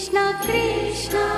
Krishna Krishna